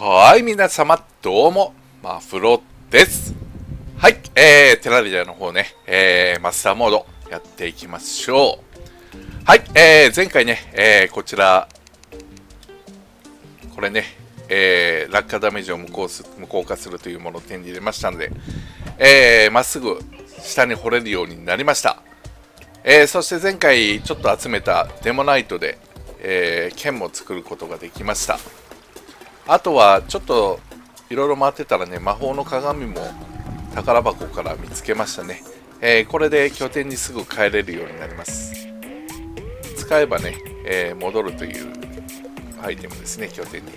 はい、皆様、どうも、マフロです。はい、えー、テラリアの方ね、えー、マスターモードやっていきましょう。はい、えー、前回ね、えー、こちら、これね、えー、落下ダメージを無効す無効化するというものを手に入れましたので、えー、まっすぐ下に掘れるようになりました。えー、そして前回ちょっと集めたデモナイトで、えー、剣も作ることができました。あとはちょっといろいろ回ってたらね、魔法の鏡も宝箱から見つけましたね。えー、これで拠点にすぐ帰れるようになります。使えばね、えー、戻るというアイテムですね、拠点に。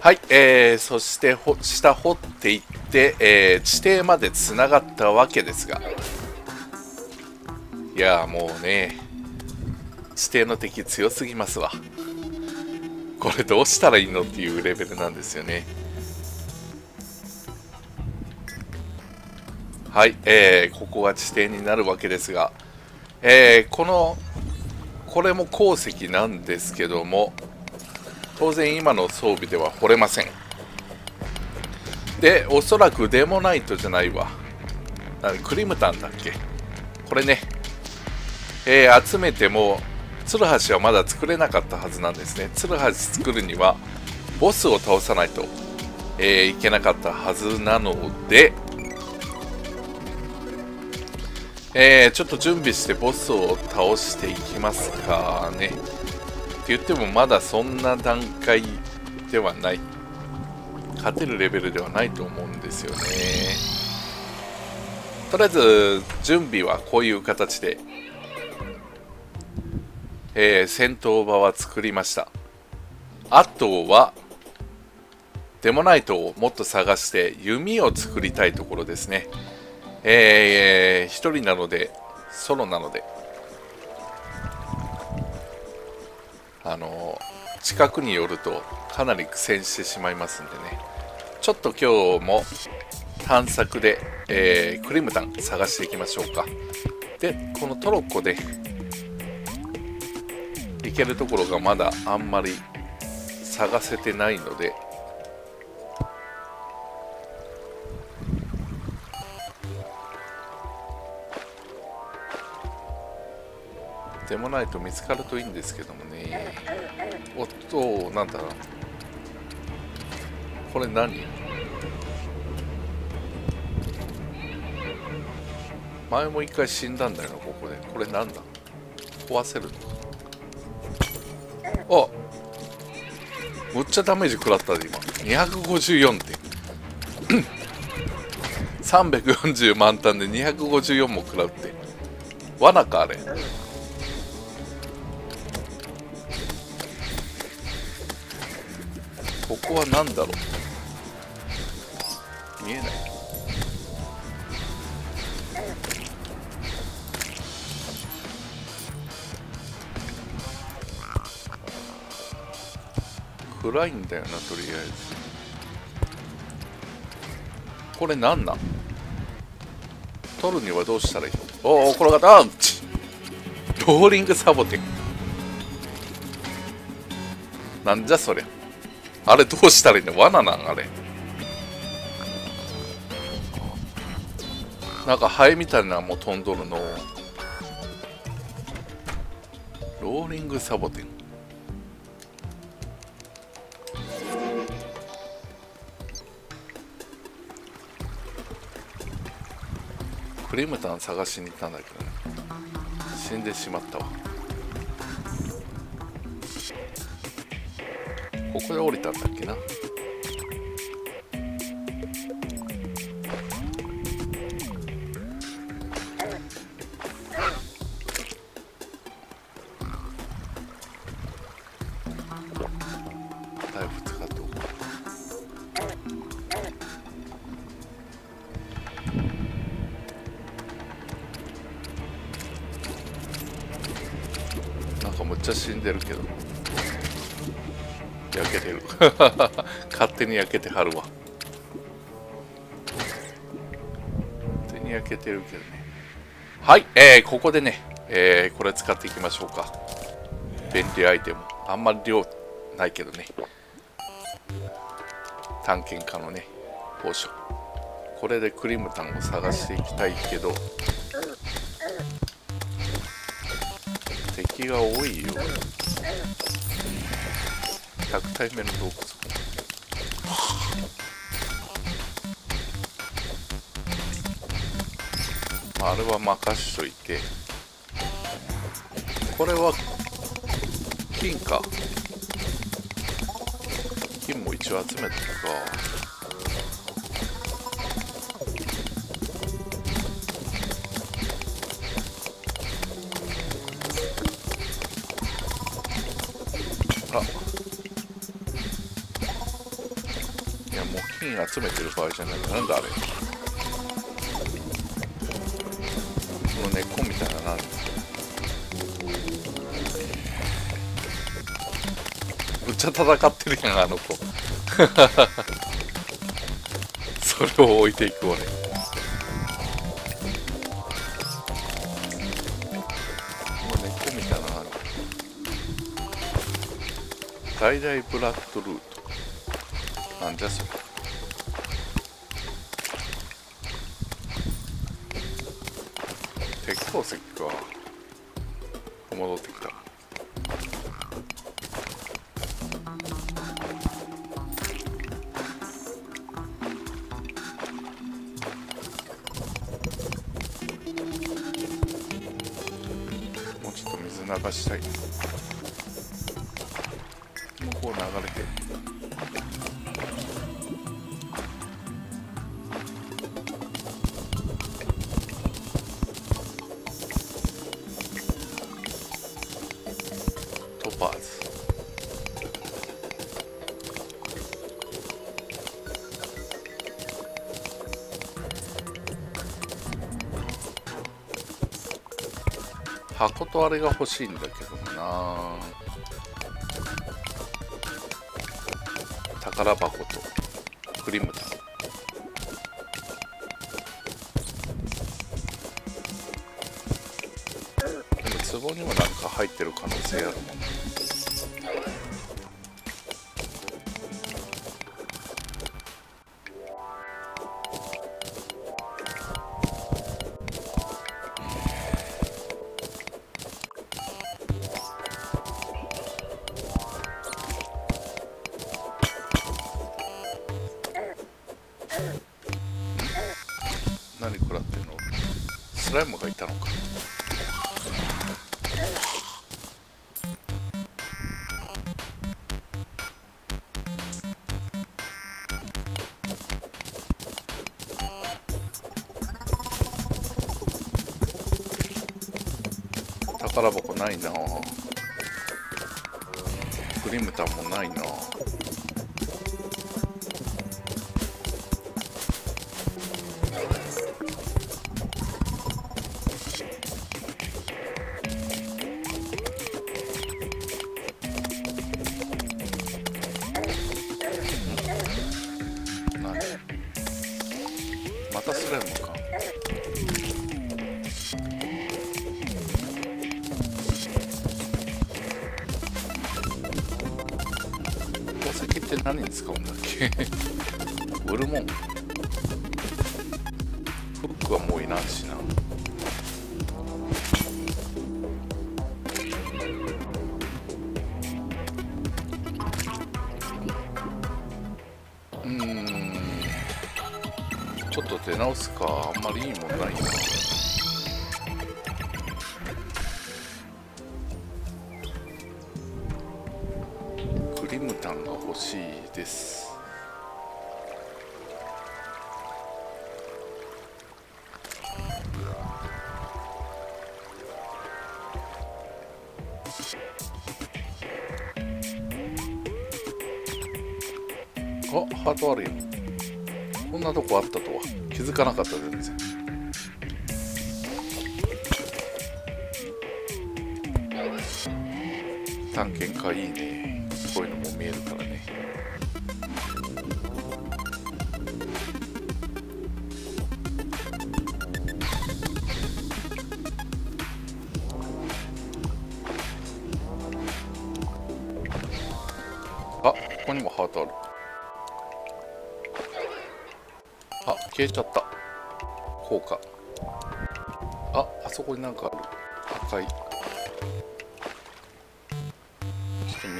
はい、えー、そしてほ下掘っていって、えー、地底までつながったわけですが、いやもうね、地底の敵強すぎますわ。これどうしたらいいのっていうレベルなんですよね。はい、えー、ここが地底になるわけですが、えー、この、これも鉱石なんですけども、当然今の装備では掘れません。で、おそらくデモナイトじゃないわ。クリムタンだっけ？これね、えー、集めても、ツルハシはまだ作れなかったはずなんですね。ツルハシ作るには、ボスを倒さないと、えー、いけなかったはずなので、えー、ちょっと準備してボスを倒していきますかね。って言ってもまだそんな段階ではない。勝てるレベルではないと思うんですよね。とりあえず準備はこういう形で、えー、戦闘場は作りました。あとは、デモナイトをもっと探して弓を作りたいところですね。えー、一人なので、ソロなので、あの近くに寄るとかなり苦戦してしまいますんでね、ちょっと今日も探索で、えー、クリムタン探していきましょうか。で、このトロッコで行けるところがまだあんまり探せてないので、でもないと見つかるといいんですけどもね。おっと、なんだろう。これ何？前も一回死んだんだよな、ここで。これなんだ？壊せるの？あむっちゃダメージ食らったで今。254点。340満タンで254も食らうって。罠かあれ。ここは何だろう見えない暗いんだよなとりあえず。これ何なん？取るにはどうしたらいいの？おおこれがダウンローリングサボテン。なんじゃそりゃ。あれどうしたらいいの？罠なんあれ。なんかハエみたいなのも飛んどるの。ローリングサボテン。クリムタン探しに行ったんだけどね。死んでしまったわ。ここで降りたんだっけな。ちゃ死んでるけど。焼けてる。勝手に焼けてはるわ。勝手に焼けてるけどね。はい、えー、ここでね、えー、これ使っていきましょうか。便利アイテム。あんまり量ないけどね。探検家のねポーション。これでクリームタンを探していきたいけど。が多いよ100体目の洞窟あれは任しといてこれは金か金も一応集めてたかいやもう金集めてる場合じゃないなんだあれこの根っこみたいななんむっちゃ戦ってるやんあの子。それを置いていく俺。この根っこみたいなの最大ブラッドルート。なんじゃそれ。鉄鉱石か戻ってきた。もうちょっと水流したい。とあれが欲しいんだけどな。宝箱とクリムタンでも壺にもなんか入ってる可能性あるもんね。クリムタンもないな。りい。いクリムタンが欲しいです。あハートあるよこんなとこあったとは気づかなかった全然探検家いいねこういうのも見えるからね。あここにもハートある。あ消えちゃった。効果。ああそこになんかある。赤い。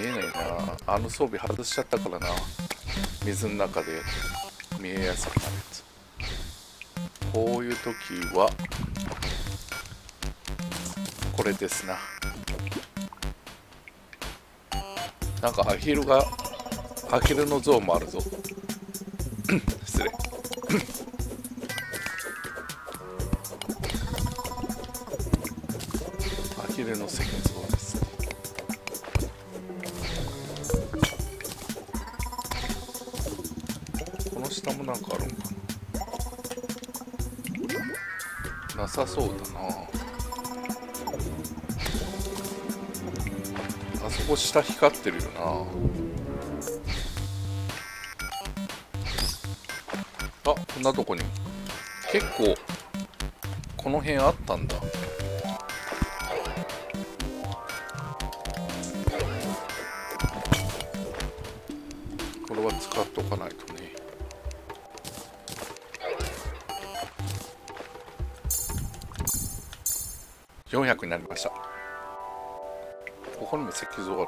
見えないな。あの装備外しちゃったからな。水の中で。見えやすくなるやつ。こういう時はこれですな。なんかアヒルがアヒルの像もあるぞ。そうだな。あそこ下光ってるよな。あこんなとこに。結構この辺あったんだ。これは使っとかないと。400になりました。ここにも石像あるよ。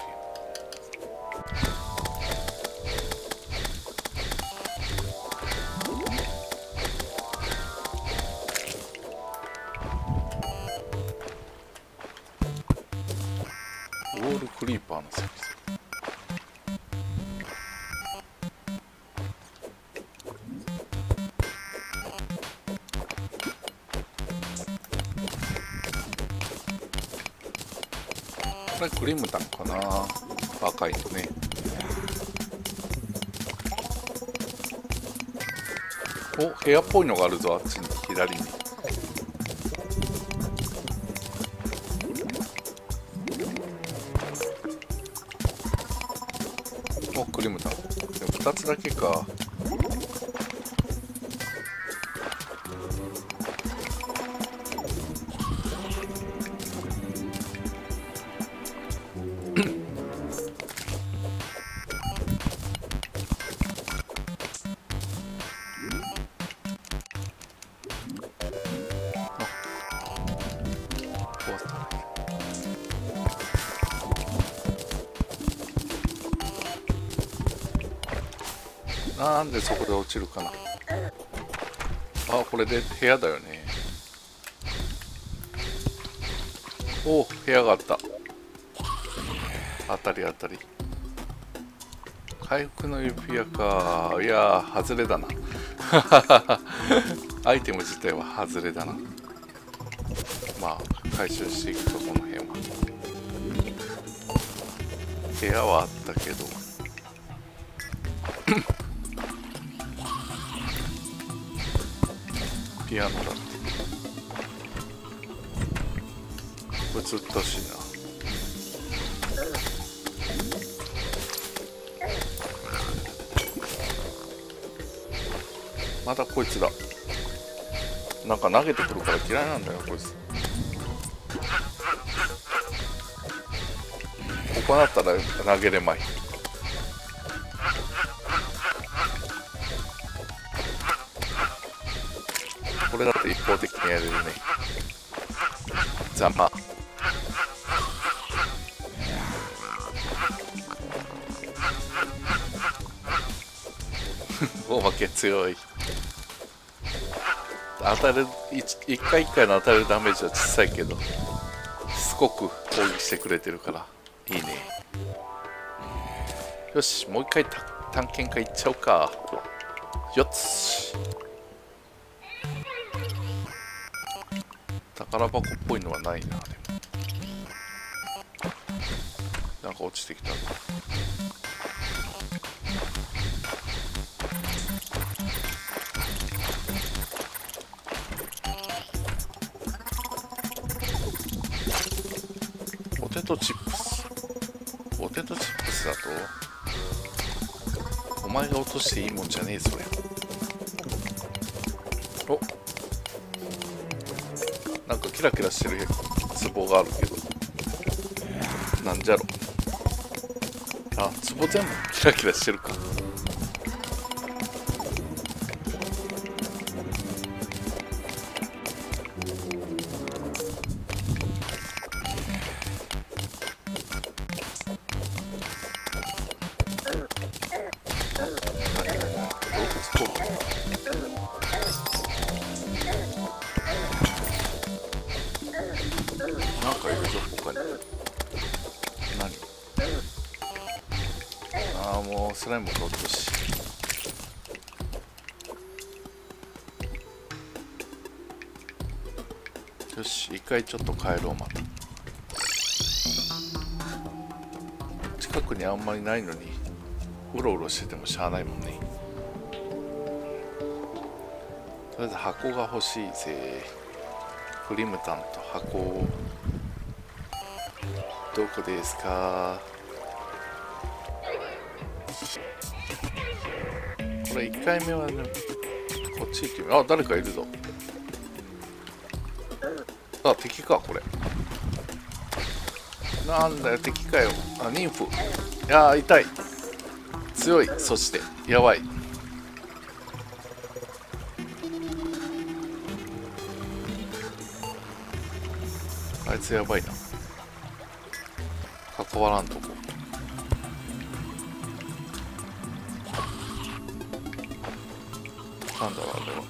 これクリムタンかな。赤いのね。お部屋っぽいのがあるぞあっちに左に。おクリムタンでも2つだけか。なんでそこで落ちるかな。あこれで部屋だよね。お部屋があった。当たり当たり。回復の指輪か。いやー外れだな。アイテム自体は外れだな。まあ回収していくとこの辺は。部屋はあったけど。ピアノだってこれずっとしいな。まだこいつだ。なんか投げてくるから嫌いなんだよこいつ。ここだったら投げれまい。これだって一方的にやれるね。ざま。おまけ強い。当たる一回一回の当たるダメージは小さいけどしつこく攻撃してくれてるからいいね。よしもう一回探検家行っちゃおうか。よっし。宝箱っぽいのはないなでも。なんか落ちてきた。ポテトチップス。ポテトチップスだとお前が落としていいもんじゃねえそれキラキラしてる壺があるけど。なんじゃろ。あ壺全部キラキラしてるか。スライム取ったし。よし一回ちょっと帰ろうまた。近くにあんまりないのにうろうろしててもしゃあないもんね。とりあえず箱が欲しいぜ。クリムタンと箱。どこですか？これ1回目はねこっち行ってみあ誰かいるぞ。あ敵かこれ。なんだよ敵かよ。あ妊婦。いやー痛い。強い。そしてやばい。あいつやばいな。関わらんとこ。んだろうあれは。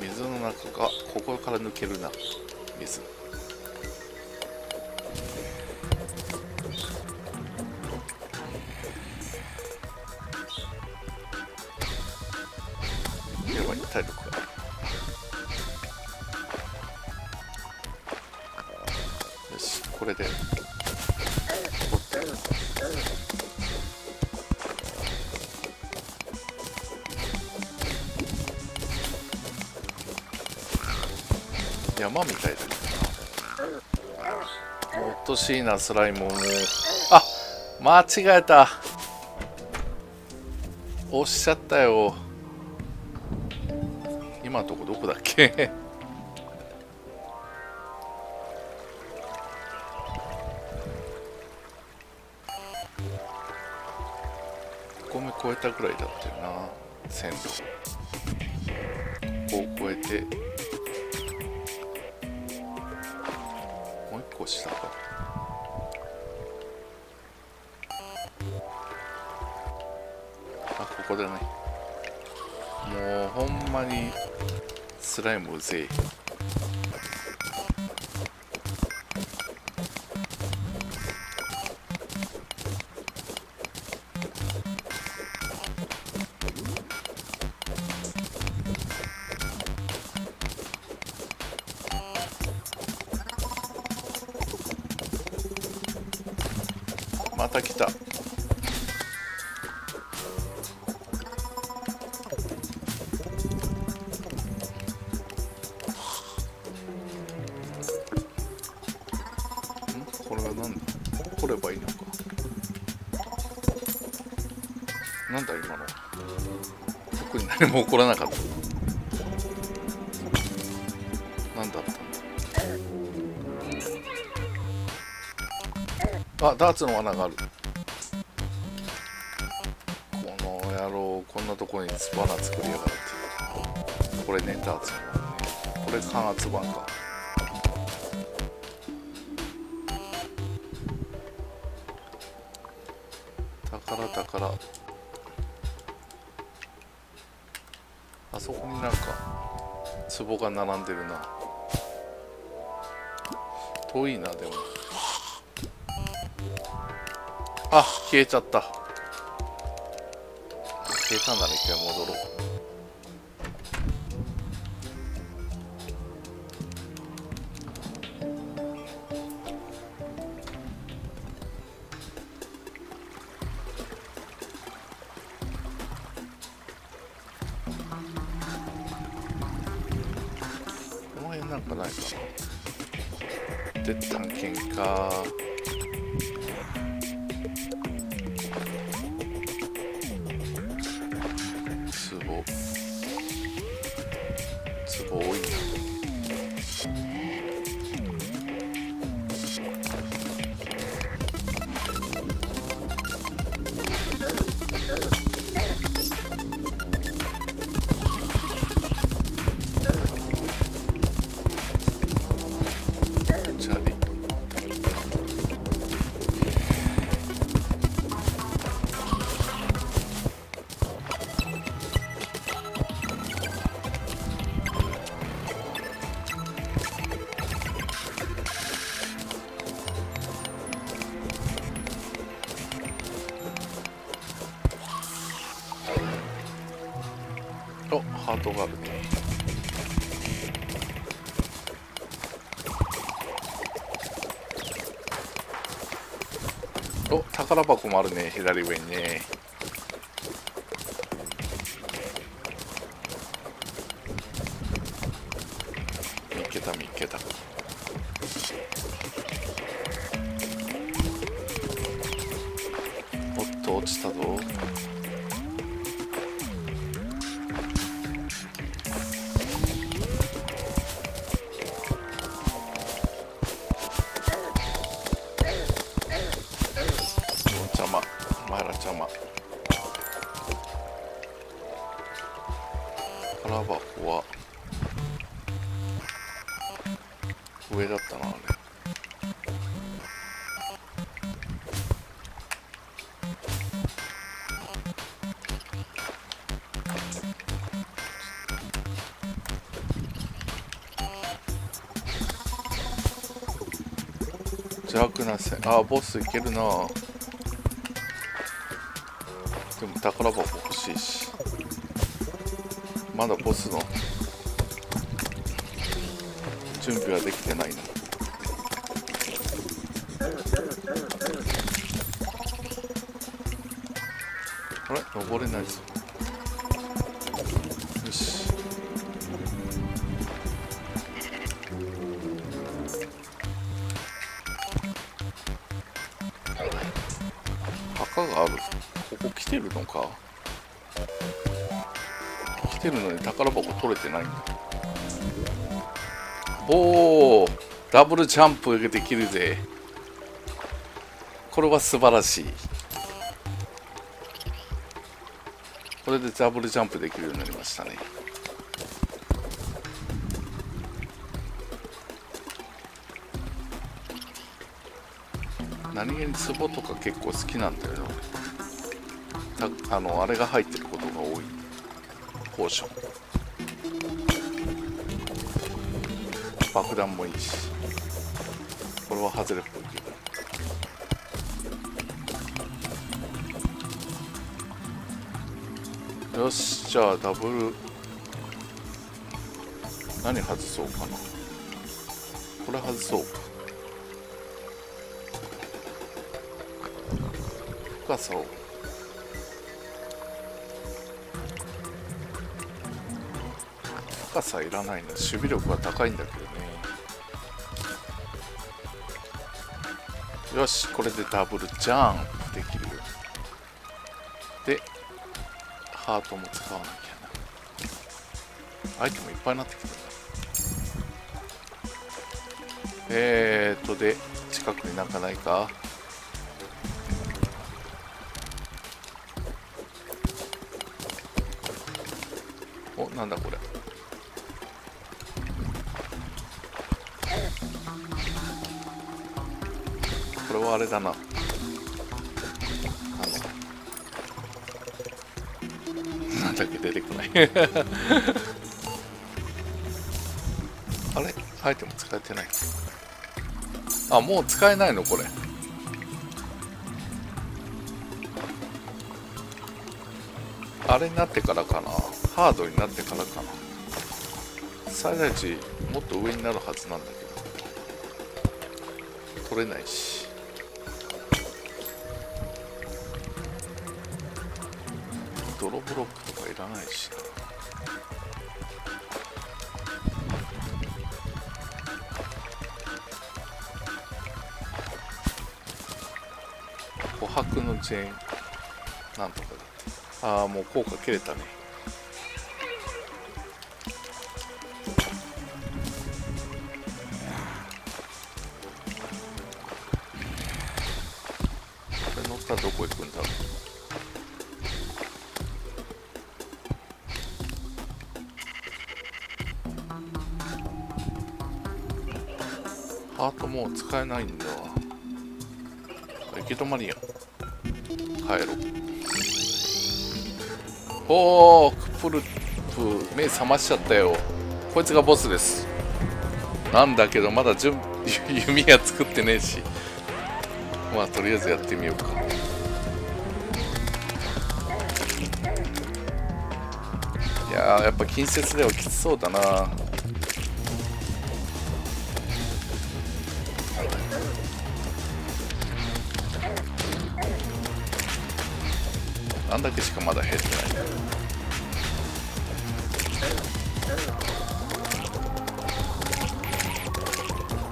水の中がここから抜けるな。水。しいなスライムもうあ間違えた。押しちゃったよ。今のとこどこだっけ？5目超えたぐらいだったよな線路ここを越えて。もう一個下か。ここだねもうほんまにスライムうぜえ。また来た。誰も怒らなかった。何だったんだ。あダーツの罠がある。この野郎こんなとこに罠作りやがって。これねダーツの罠これ感圧板か。あそこになんか壺が並んでるな。遠いなでも。あ消えちゃった。消えたんだね一回戻ろう。宝箱もあるね左上にね。見っけた見っけた。おっと落ちたぞ。邪悪なせあボスいけるな。でも宝箱欲しいし。まだボスの。準備はできてないなあれ？登れないぞ。来てるのか。来てるのに宝箱取れてないんだ。おおダブルジャンプできるぜ。これは素晴らしい。これでダブルジャンプできるようになりましたね。何気に壺とか結構好きなんだよ。なあのあれが入ってることが多い。ポーション。爆弾もいいし。これは外れっぽいけど。よしじゃあダブル。何外そうかな。これ外そうか。深さを。深さいらないの。守備力は高いんだけどね。よしこれでダブルジャンプできるよ。でハートも使わなきゃな。アイテムいっぱいになってきてるえーとで近くになんかないか？おなんだこれ。あれだな。あのなんだっけ出てこない。あれ？アイテム使えてない。あもう使えないの？これ。あれになってからかな。ハードになってからかな。最大値もっと上になるはずなんだけど。取れないし。ブロックとかいらないしな。琥珀の全なんとかだ。ああもう効果切れたね。使えないんだ行き止まりや。帰ろう。おおクプルプ目覚ましちゃったよ。こいつがボスです。なんだけどまだ準 弓矢作ってねえし。まあとりあえずやってみようか。いややっぱ近接ではきつそうだな。あんだけしかまだ減ってない。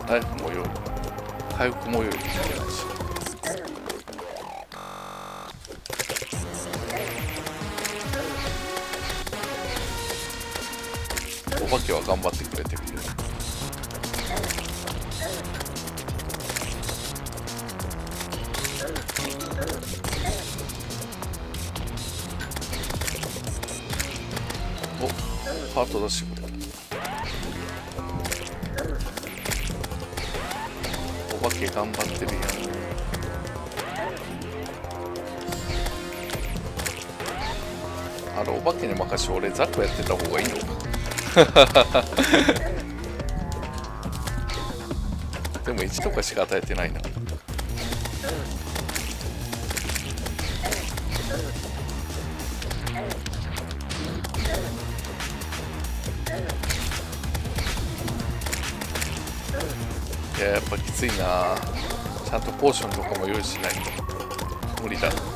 回復も良い回復も良いしお化けは頑張ってート出してくれ。お化け頑張ってるやん。あれお化けに任して俺ザクやってた方がいいのか。でも1とかしか与えてないな。ついな。ちゃんとポーションとかも用意しないと。無理だ。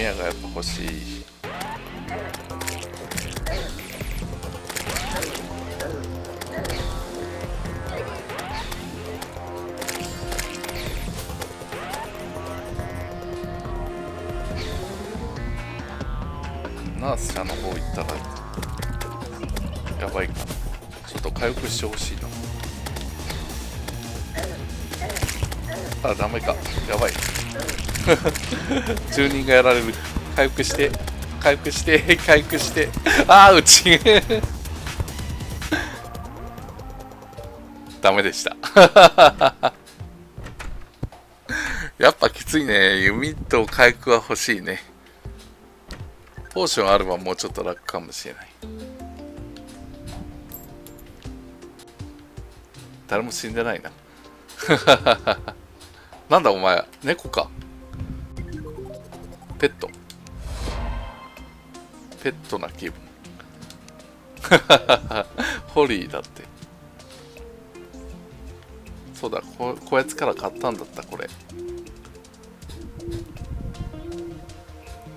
弓矢住人がやられる。回復して。回復して。回復して。ああうち。ダメでした。やっぱきついね。弓と回復は欲しいね。ポーションあればもうちょっと楽かもしれない。誰も死んでないな。なんだお前猫か？ペット。ペットな気分。ホリーだって。そうだここやつから買ったんだったこれ。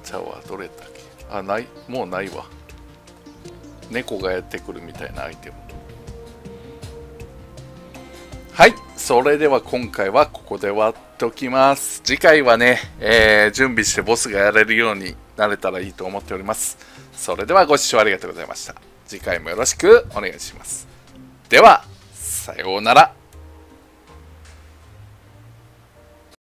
ちゃうわどれだっけ？あないもうないわ。猫がやってくるみたいなアイテム。はいそれでは今回はここで終ておきます。次回はね、えー、準備してボスがやれるようになれたらいいと思っております。それではご視聴ありがとうございました。次回もよろしくお願いします。ではさようなら。